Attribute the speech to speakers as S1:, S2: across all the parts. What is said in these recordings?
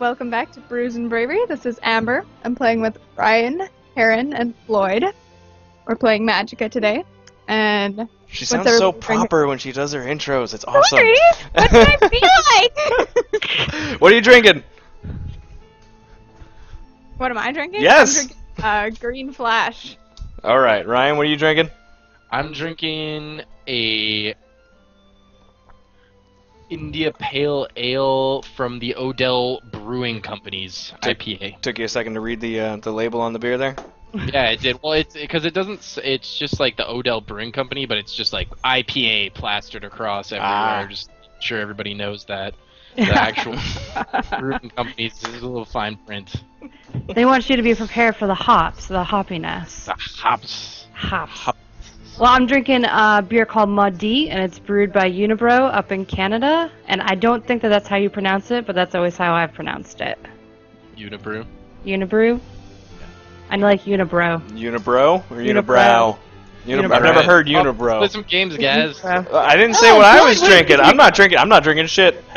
S1: welcome back to Brews and Bravery. This is Amber. I'm playing with Ryan, Karen, and Floyd. We're playing Magicka today. And
S2: She
S1: What's
S2: sounds so proper when she does her intros. It's awesome.
S1: Sorry, what did I feel like?
S2: what are you drinking?
S1: what am I drinking?
S2: Yes.
S1: I'm drinking uh, Green Flash.
S2: All right, Ryan, what are you drinking?
S3: I'm drinking a India Pale Ale from the Odell Brewing Company's
S2: Take-
S3: IPA.
S2: Took you a second to read the uh, the label on the beer there.
S3: Yeah, it did. Well, it's because it doesn't. It's just like the Odell Brewing Company, but it's just like IPA plastered across everywhere.
S2: Ah.
S3: Just sure everybody knows that the actual brewing companies is a little fine print.
S4: They want you to be prepared for the hops, the hoppiness.
S3: The hops.
S4: Hops.
S3: Hop-
S4: Well, I'm drinking a beer called Maudite, and it's brewed by Unibrow up in Canada. And I don't think that that's how you pronounce it, but that's always how I've pronounced it.
S3: Unibrew.
S4: Unibrew. I like Unibrow.
S2: Unibrow or
S4: Unibrow.
S2: Unibrow? Unibrow. I've never heard
S3: Oh,
S2: unibrow.
S3: Play some games, guys.
S2: I didn't say
S4: Oh,
S2: what I was drinking. I'm not drinking. I'm not drinking shit.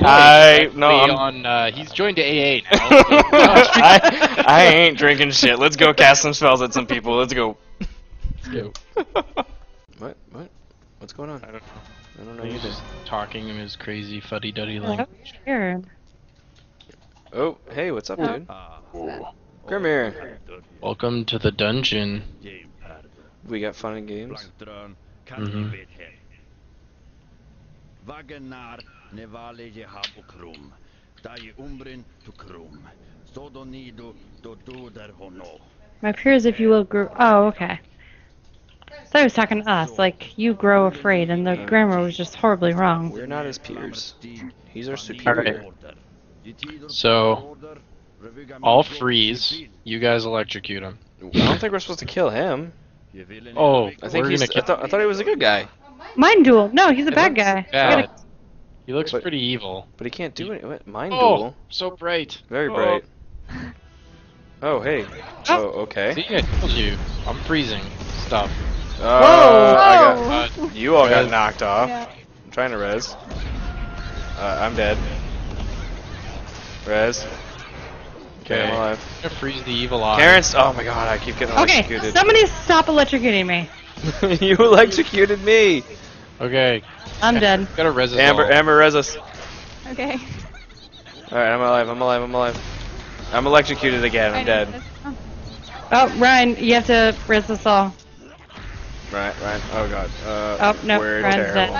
S2: I
S3: is
S2: no. I'm,
S3: on. Uh, he's joined AA now.
S2: I, I ain't drinking shit. Let's go cast some spells at some people. Let's go.
S3: Let's go.
S2: What? What? What's going on?
S3: I don't know.
S2: I don't know
S3: He's
S2: either.
S3: just talking in his crazy fuddy-duddy
S4: Hello?
S3: language.
S4: Sure.
S2: Oh, hey, what's up,
S1: Oh.
S2: dude? Uh, come here.
S3: Welcome to the dungeon.
S2: We got fun and games.
S5: Vagnar mm-hmm. nevaleje habokrum, daje umbrin to krum, stodonido do duder hono.
S4: My peers, if you will, grow. Oh, okay. I was talking to us. Like, you grow afraid, and the grammar was just horribly wrong.
S2: We're not his peers. He's our superior.
S3: So, I'll freeze. You guys electrocute him.
S2: I don't think we're supposed to kill him.
S3: Oh,
S2: I think
S3: we're
S2: he's.
S3: gonna
S2: I thought, I thought he was a good guy,
S4: Mind duel. No, he's a
S3: It
S4: bad guy. You
S3: bad.
S4: gotta-
S3: He looks
S2: But-
S3: pretty evil.
S2: but he can't do it. What? Mind
S3: Oh,
S2: duel.
S3: so bright.
S2: Very
S3: Oh.
S2: bright. Oh, hey. Oh. oh, okay.
S3: See, I told you. I'm freezing stuff.
S2: Uh, I got,
S3: Uh,
S2: you all got knocked off.
S1: Yeah.
S2: I'm trying to res. Uh, I'm dead. Res. Okay, I'm alive.
S3: I'm gonna freeze the evil eye.
S2: Karen's. Oh my god, I keep getting
S4: Okay,
S2: electrocuted.
S4: somebody stop electrocuting me.
S2: you electrocuted me.
S3: Okay.
S4: I'm dead.
S3: Gotta res us
S2: Amber,
S3: all.
S2: Amber, res us.
S1: Okay.
S2: All right, I'm alive. I'm alive. I'm alive. I'm electrocuted again.
S1: I
S2: I'm dead.
S1: Oh.
S4: Oh, Ryan, you have to res us all.
S2: Right, right. Oh god. Uh,
S4: Oh, no,
S2: we're
S4: Ryan's
S2: terrible.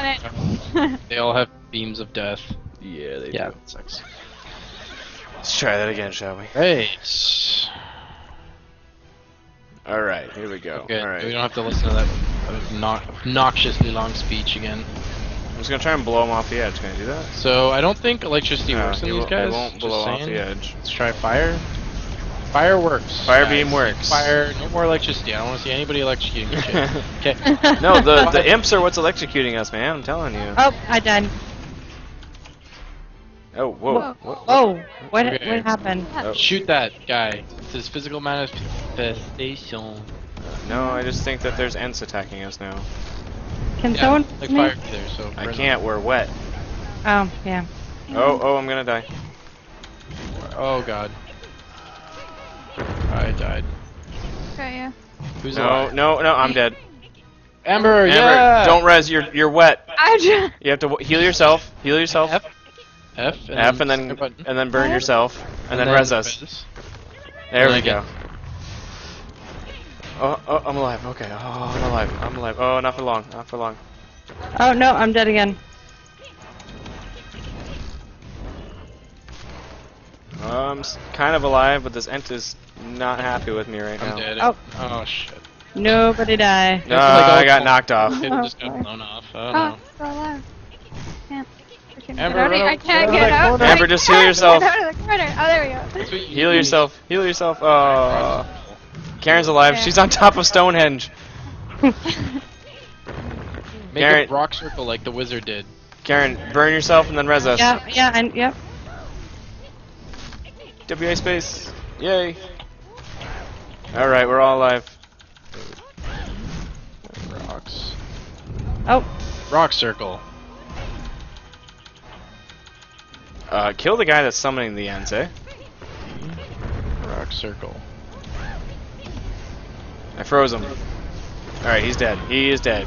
S4: dead.
S3: They all have beams of death.
S2: Yeah, they
S3: Yeah,
S2: do.
S3: it sucks.
S2: Let's try that again, shall we?
S3: Right.
S2: All right, here we go.
S3: Good.
S2: All right.
S3: We don't have to listen to that obno- obnoxiously long speech again.
S2: I'm just gonna try and blow him off the edge. Can I do that?
S3: So I don't think electricity
S2: No,
S3: works in these guys.
S2: It won't
S3: just
S2: blow off
S3: saying.
S2: the edge.
S3: Let's try fire. Fire works.
S2: Fire
S3: guys.
S2: beam works.
S3: Fire. No more electricity. I don't want to see anybody electrocuting this shit. Okay.
S2: no, the the imps are what's electrocuting us, man. I'm telling you.
S4: Oh, I died.
S2: Oh, whoa.
S1: Whoa.
S2: What-
S4: Oh, what
S3: Okay.
S4: what happened?
S2: Oh.
S3: Shoot that guy. It's his physical manifestation.
S2: Uh, no, I just think that there's ents attacking us now.
S4: Can
S3: Yeah,
S4: someone?
S3: like
S4: me?
S3: fire there. So
S2: I can't. We're wet.
S4: Oh, yeah.
S2: Oh, oh, I'm gonna die.
S3: Oh god. I died.
S1: Okay, yeah.
S3: Who's
S2: No,
S3: alive?
S2: no, no. I'm dead.
S3: Amber.
S2: Amber,
S3: yeah.
S2: don't res. You're you're wet.
S1: I just,
S2: You have to heal yourself. Heal yourself.
S3: F. F. And
S2: F and then
S3: square button.
S2: and then burn yourself and, then, res us.
S3: res.
S2: There we go. Oh, oh, I'm alive. Okay. Oh, I'm alive. I'm alive. Oh, not for long. Not for long.
S4: Oh no, I'm dead again.
S2: I'm kind of alive, but this ent is not happy with me right
S3: I'm
S2: now.
S3: dead.
S4: Oh.
S3: Oh shit.
S4: Nobody die.
S2: No,
S3: That's like
S2: I got knocked off.
S3: It just got oh. blown off. Oh,
S1: oh,
S3: no.
S1: still alive. Can't freaking get
S3: Amber,
S1: out. of-
S3: run
S1: I can't get
S3: out
S1: out.
S3: of the
S1: I
S2: corner. Amber, just heal yourself.
S1: Out of the. Oh, there we go.
S3: That's what you
S2: Heal yourself. Heal yourself. Oh. Karen's alive.
S1: Yeah.
S2: She's on top of Stonehenge.
S3: Make
S2: Garrett.
S3: a rock circle like the wizard did.
S2: Karen, burn yourself and then res us.
S4: Yeah, yeah, and yep.
S2: WA space. Yay. Alright, we're all alive.
S3: Rocks.
S4: Oh,
S3: Rock circle.
S2: Uh, kill the guy that's summoning the ents, eh?
S3: Rock circle.
S2: I froze him. Alright, he's dead. He is dead.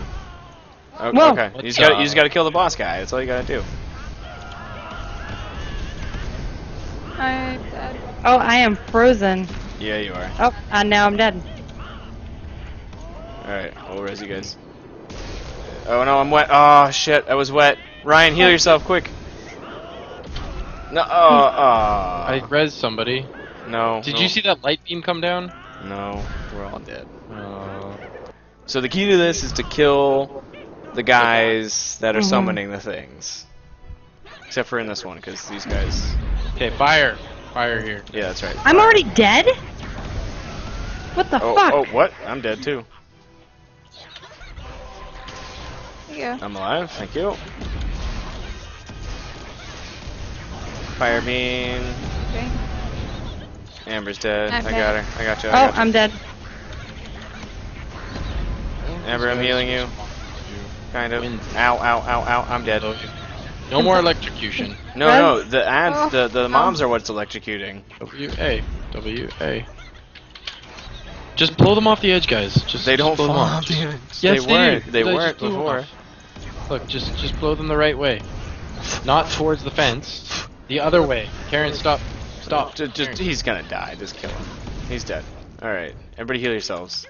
S2: Okay,
S4: Whoa.
S2: okay.
S3: What's
S2: He's got,
S3: up?
S2: you just gotta kill the boss guy. That's all you gotta do.
S1: I'm dead.
S4: Oh, I am frozen.
S2: Yeah, you are.
S4: Oh, and now I'm dead.
S2: Alright, we'll res you guys. Oh no, I'm wet. Oh shit, I was wet. Ryan, heal yourself, quick. No, oh,
S3: I
S2: oh.
S3: res somebody.
S2: No.
S3: Did
S2: no,
S3: you see that light beam come down?
S2: No, we're all dead.
S3: Uh,
S2: So the key to this is to kill the guys that are
S4: Mhm.
S2: summoning the things. Except for in this one, because these guys.
S3: Okay, fire. Fire here.
S2: Yeah, that's right.
S4: I'm already dead? What the
S2: Oh,
S4: fuck?
S2: oh, what? I'm dead too.
S1: Yeah.
S2: I'm alive. Thank you. Fire beam.
S1: Okay.
S2: Amber's dead.
S1: I'm
S2: I
S1: dead.
S2: got her. I got you. I
S4: Oh,
S2: got you.
S4: I'm dead.
S2: Amber, I'm healing you. Kind of.
S3: Wind.
S2: Ow, ow, ow, ow. I'm dead.
S3: No more electrocution.
S2: No, no. The ads,
S1: Oh.
S2: the the mobs oh. are what's electrocuting.
S3: W A W A. Just blow them off the edge, guys. Just
S2: They don't
S3: blow them
S2: fall
S3: off.
S2: off the edge.
S3: Yes,
S2: They weren't.
S3: do.
S2: They weren't before.
S3: Look, just just blow them the right way, not towards the fence. The other way. Karen, stop. Stop.
S2: Just, just,
S3: Karen.
S2: he's gonna die. Just kill him. He's dead. All right. Everybody, heal yourselves.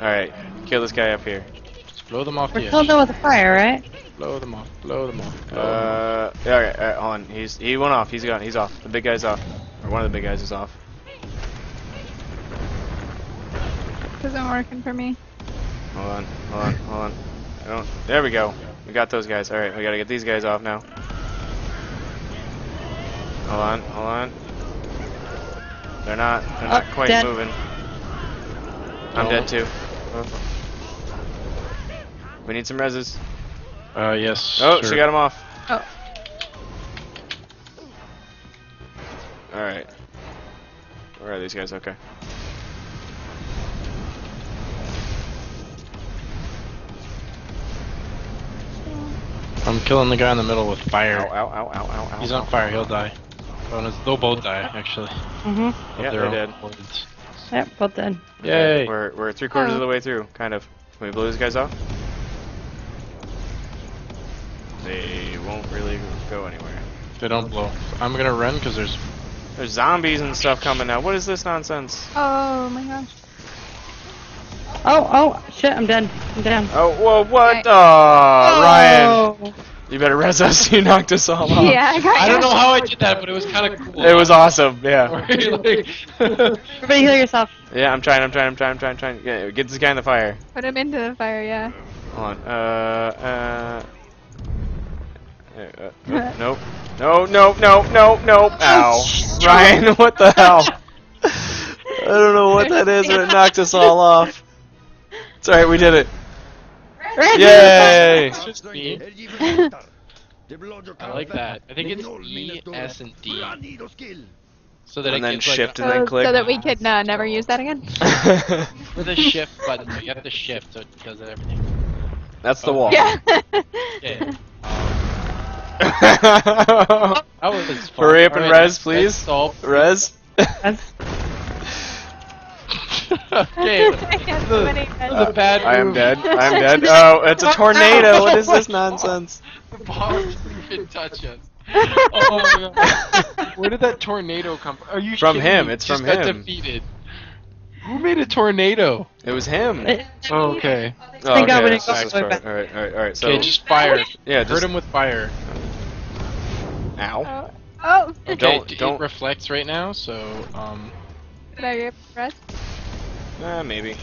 S2: All right. Kill this guy up here.
S3: Just blow them off
S4: We're
S3: the
S4: still
S3: edge.
S4: done with the fire, right?
S3: Blow them off. Blow them off. Blow them off.
S2: Uh. All right. All right. Hold on. He's he went off. He's gone. He's off. The big guy's off. Or one of the big guys is off.
S1: This isn't working for me.
S2: Hold on. Hold on. Hold on. I don't. There we go. We got those guys. All right. We gotta get these guys off now. Hold on. Hold on. They're not. They're not
S4: Oh,
S2: quite
S4: dead.
S2: moving. I'm
S3: No.
S2: dead too. We need some reses.
S3: Uh, yes.
S2: Oh,
S3: sure.
S2: she got him off.
S1: Oh.
S2: Alright. Where are these guys? Okay.
S3: I'm killing the guy in the middle with fire.
S2: ow, ow, ow, ow, ow.
S3: He's
S2: ow.
S3: on fire. He'll die. Oh, no, they'll both die, actually.
S4: Mm-hmm.
S2: Yeah,
S3: their
S2: they
S3: own
S2: did.
S3: accords.
S4: Yep, both dead.
S3: Yay!
S2: We're, we're three quarters
S1: Oh.
S2: of the way through, kind of. Can we blow these guys off? They won't really go anywhere.
S3: They don't blow. I'm gonna run because there's.
S2: There's zombies and stuff coming now. What is this nonsense?
S1: Oh my gosh.
S4: Oh, oh, shit, I'm dead. I'm down.
S2: Oh, whoa, what?
S1: Right.
S2: Aw, Ryan.
S4: Oh.
S2: You better res us. You knocked us all off.
S1: Yeah, I got
S3: I don't know how I did that, but it was kind of cool.
S2: It was awesome, yeah.
S3: Like-
S4: Everybody heal yourself.
S2: Yeah, I'm trying, I'm trying, I'm trying, I'm trying, I'm trying. Yeah, get this guy in the fire.
S1: Put him into the fire, yeah.
S2: Hold on. Uh, uh. Uh, uh, nope. No, no, no, no, no. Ow. Ryan, what the hell? I don't know what that is, but it knocked us all off. It's alright, we did it. Yay!
S3: It's just me. I like that. I think it's E, S, and D. So that
S2: And
S3: it
S2: then
S3: gets
S2: shift
S3: like
S2: and then
S1: So,
S2: click.
S1: so that we could uh, never use that again.
S3: with a shift button. You have to shift so it does everything.
S2: That's the wall.
S1: yeah.
S3: Yeah. That was fun.
S2: Hurry up and
S3: Alright,
S2: res, please. Res?
S3: Okay.
S1: I got so many
S3: The bad
S2: I am dead. I am dead. Oh, it's a tornado. What is this nonsense?
S3: The bombs didn't touch us. Oh my god. Where did that tornado come from? Are you
S2: From
S3: kidding
S2: him,
S3: me?
S2: it's
S3: Just
S2: from him.
S3: defeated. Who made a tornado?
S2: It was him.
S3: Oh, okay.
S2: Oh,
S4: Thank
S2: okay,
S4: we
S2: that's-
S4: didn't go
S2: that's
S4: all the way
S2: fine.
S4: back.
S2: Alright, alright, alright. So,
S3: Okay, just fire.
S2: yeah,
S3: Hurt him with fire.
S2: Ow.
S1: Oh, oh.
S3: Okay,
S2: Don't- don't-
S3: it reflects right now, so um.
S1: Did I get rest?
S2: Uh, maybe.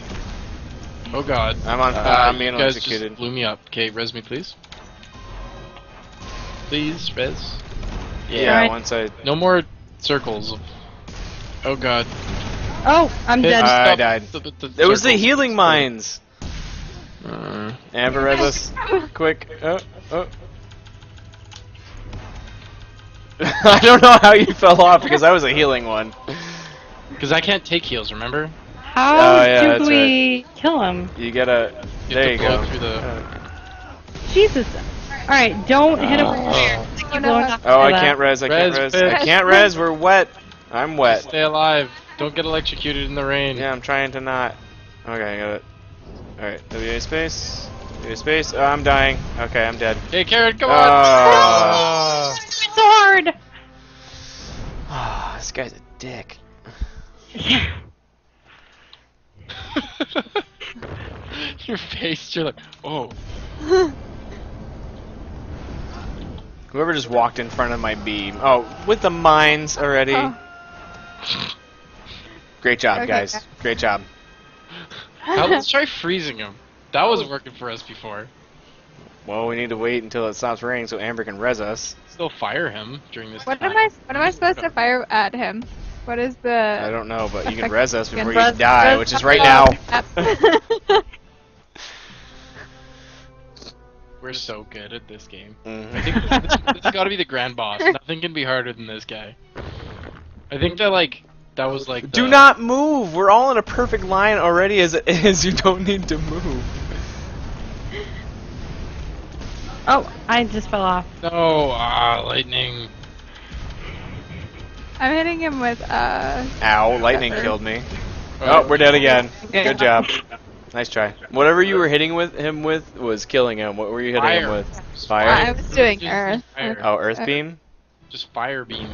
S3: Oh god.
S2: I'm on. Uh,
S3: Uh,
S2: I'm being
S3: you guys
S2: electrocuted.
S3: just blew me up. Okay, res me please. Please, res.
S2: Yeah,
S4: Alright.
S2: once I.
S3: No more circles. Oh god.
S4: Oh, I'm
S3: Hit
S4: dead.
S2: I died.
S3: the- the- the
S2: It was the healing mines.
S3: Uh,
S2: Amber, res us. Quick. Oh, oh. I don't know how you fell off because I was a healing one.
S3: Cause I can't take heals, remember?
S4: How
S2: Oh, yeah,
S4: do
S2: that's
S4: we kill him?
S2: You gotta.
S3: You
S2: there
S3: have
S2: you go.
S3: through the-
S2: Uh,
S4: Jesus. Alright, don't hit him with
S3: Oh.
S1: Oh, no.
S4: blowing off
S2: Oh, I can't res. I can't
S3: Res,
S2: res. I can't res. We're wet. I'm wet.
S3: Stay alive. Don't get electrocuted in the rain.
S2: Yeah, I'm trying to not. Okay, I got it. Alright, WA space. WA space. Oh, I'm dying. Okay, I'm dead.
S3: Hey, Karen, come
S2: Ah.
S3: on.
S4: It's hard!
S2: Ah, this guy's a dick.
S4: Yeah.
S3: Your face, you're like, oh.
S2: Whoever just walked in front of my beam. Oh, with the mines already.
S1: Oh.
S2: Great job,
S1: Okay.
S2: guys. Great job.
S3: Now let's try freezing him. That wasn't working for us before.
S2: Well, we need to wait until it stops raining so Amber can res us.
S3: Still fire him during this
S1: What
S3: time.
S1: am I? What am I supposed to fire at him? What is the?
S2: I don't know, but you can res us before you die, which is right now.
S3: We're so good at this game. I
S2: Mhm.
S3: think this, this has got to be the grand boss. Nothing can be harder than this guy. I think that like that was like.
S2: Do not move. We're all in a perfect line already as it is. You don't need to move.
S4: Oh, I just fell off.
S3: No, ah, lightning.
S1: I'm hitting him with uh.
S2: Ow, lightning
S1: Pepper.
S2: killed me. Oh, we're dead again. Good job. Nice try. Whatever you were hitting with him with was killing him. What were you hitting him with? Fire.
S1: I was doing Earth.
S3: fire.
S2: Oh, earth beam?
S3: Just fire beam.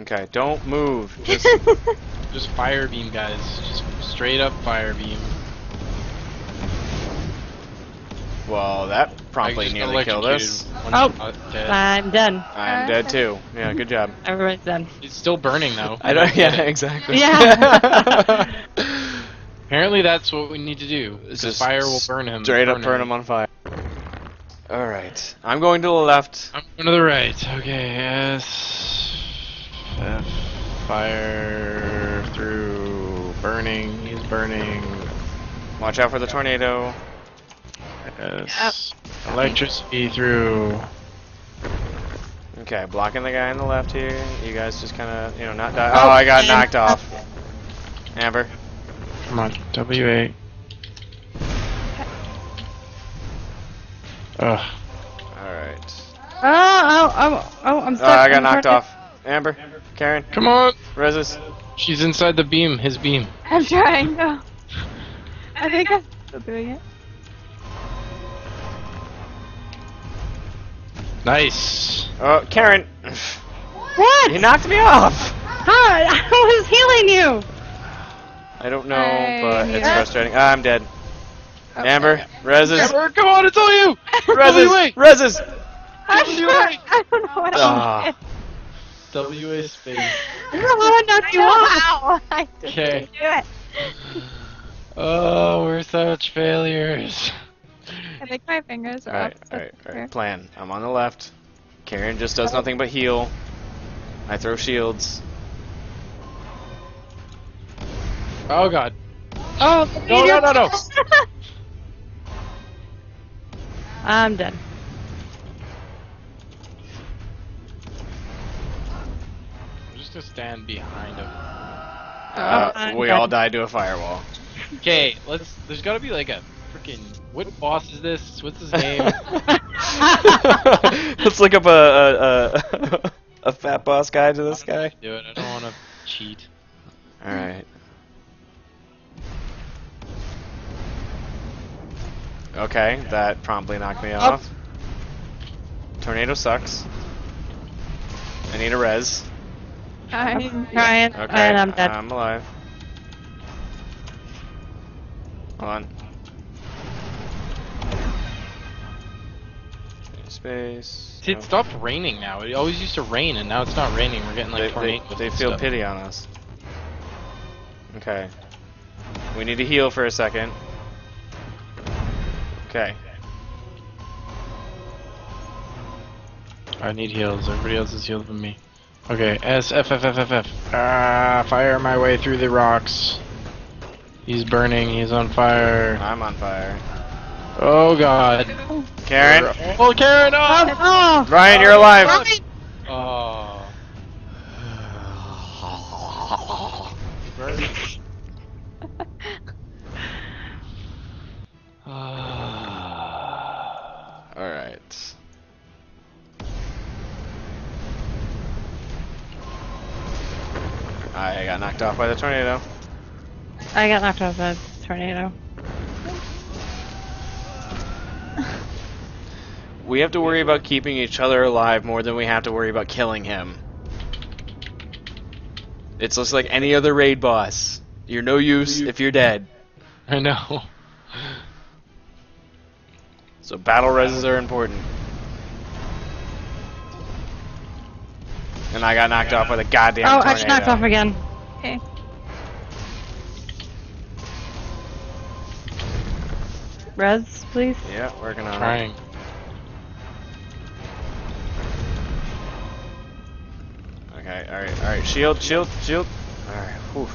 S2: Okay, don't move. Just
S3: Just fire beam, guys. Just straight up fire beam.
S2: well, that
S3: I
S2: promptly nearly killed us.
S3: Oh, One shot, dead.
S4: I'm done.
S2: I'm dead too. Yeah, good job.
S4: Everybody's done.
S3: It's still burning though.
S2: I don't. Yeah, exactly.
S4: Yeah.
S3: Apparently, that's what we need to do.
S2: It's
S3: Because
S2: just
S3: fire will burn him.
S2: Straight up burn him on fire. All right, I'm going to the left.
S3: I'm going to the right. Okay, yes. F. Fire through. Burning. He's burning.
S2: Watch out for the tornado.
S3: Yes. Electricity through.
S2: Okay, blocking the guy on the left here. You guys just kind of, you know, not die. Oh, oh I got knocked off. Amber.
S3: Come on. W8. Ugh.
S2: All right.
S4: Oh, oh, oh, oh, I'm
S2: Oh,
S4: stuck.
S2: I got knocked
S4: trying
S2: off. Amber, Karen,
S3: Come on!
S2: Resis.
S3: She's inside the beam. His beam.
S1: I'm trying. Oh. I think I'm still doing it.
S3: Nice.
S2: Oh, Karen,
S4: What?
S2: you knocked me off.
S4: Hi, I was healing you.
S2: I don't know,
S1: I
S2: but it's
S1: hear-
S2: frustrating. Ah, I'm dead. Amber,
S1: okay.
S2: Resis,
S3: Amber, come on, it's all you!
S2: Resis,
S3: WA!
S2: Resis.
S1: I'm
S3: WA!
S1: I don't know what
S2: Ah.
S1: I did.
S3: WA space.
S4: I don't to
S1: I
S4: you
S1: know how. I just
S3: Okay.
S1: do it.
S3: Oh, we're such failures.
S1: I think my fingers are
S2: all
S1: right, All
S2: right,
S1: all
S2: right. Plan. I'm on the left. Karen just does nothing but heal. I throw shields.
S3: Oh god.
S4: Oh,
S3: No, no, no, no.
S4: I'm dead.
S3: I'm just gonna stand behind him.
S2: Uh,
S4: I'm
S2: we all died to a firewall.
S3: Okay, let's. There's gotta be like a freaking. What boss is this? What's his name?
S2: Let's look up a a, a, a fat boss guy to this guy.
S3: Do it. I don't want to cheat.
S2: All right. Okay, that promptly knocked me off. Tornado sucks. I need a res.
S1: I'm
S4: Trying,
S2: Okay,
S4: and I'm dead.
S2: I'm alive. Hold on. Space.
S3: See,
S2: no.
S3: it stopped raining now. It always used to rain, and now it's not raining. We're getting like
S2: they, they,
S3: tornadoes.
S2: they
S3: and
S2: feel
S3: stuff.
S2: pity on us. Okay. We need to heal for a second. Okay.
S3: I need heals. Everybody else is healed from me. Okay, S F F F F F. Ah, fire my way through the rocks. He's burning. He's on fire.
S2: I'm on fire.
S3: Oh god.
S2: Karen,
S3: Oh, Karen! Oh!
S4: Oh,
S2: Ryan, you're alive.
S3: oh.
S2: knocked off by the tornado.
S4: I got knocked off by a tornado.
S2: We have to worry about keeping each other alive more than we have to worry about killing him. It's just like any other raid boss. You're no use if you're dead.
S3: I know.
S2: So battle reses are important. And I got knocked off by the goddamn
S4: oh,
S2: tornado.
S4: I just knocked off again.
S1: Okay.
S4: Res, please.
S2: Yeah, working on it.
S3: Trying.
S2: Okay, alright, alright. Shield, shield, shield. Alright, whew.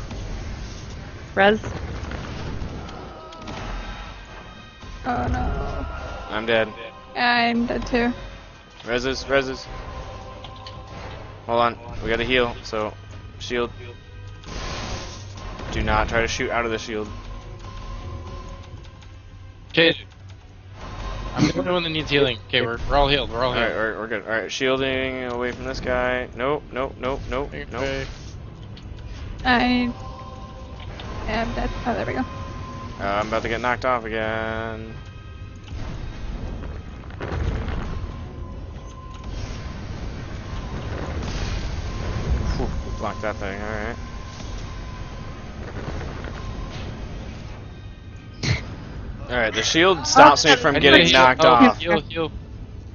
S4: Res.
S1: Oh no.
S2: I'm dead.
S1: I'm dead too.
S2: Reses, reses. Hold on, we gotta heal, so shield. Do not try to shoot out of the shield.
S3: Okay. I'm the only one that needs healing. Okay, we're, we're all healed. We're all
S2: Alright,
S3: healed.
S2: alright, we're good. Alright, shielding away from this guy. Nope, nope, nope, nope, nope.
S1: I am dead. Oh, there we go.
S2: Uh, I'm about to get knocked off again. Whew, blocked that thing, alright. Alright, the shield stops me from getting
S3: heal.
S2: knocked
S3: oh,
S2: off.
S3: Heal, heal.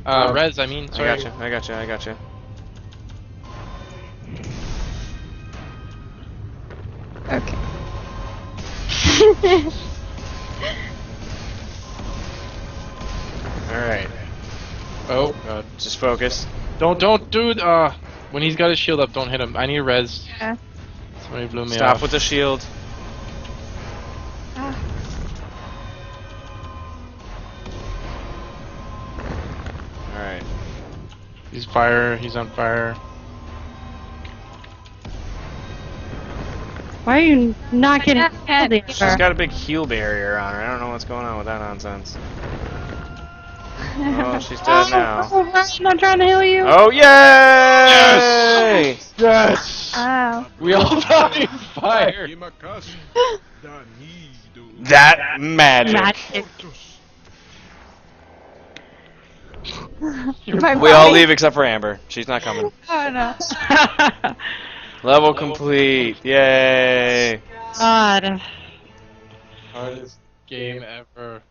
S3: Uh,
S2: Oh.
S3: res, I mean.
S2: I got you, I got you, I got you.
S1: Okay.
S2: Alright,
S3: Oh, God.
S2: just focus.
S3: Don't, don't do it. Uh, when he's got his shield up, don't hit him. I need res.
S1: yeah.
S3: Somebody blew me
S2: Stop
S3: off.
S2: with the shield.
S3: Fire. He's on fire.
S4: Why are you not getting
S1: Can't-
S4: healed
S2: She's
S4: here?
S2: got a big heal barrier on her. I don't know what's going on with that nonsense. Oh, she's dead oh, now.
S4: Oh, I'm not trying to heal you.
S2: Oh, yay!
S3: Yes.
S1: Ow.
S3: We all died in fire.
S2: That magic.
S4: Magic.
S2: We all leave except for Amber. She's not coming.
S1: Oh no.
S2: Level complete. Yay.
S4: God.
S3: Hardest game ever.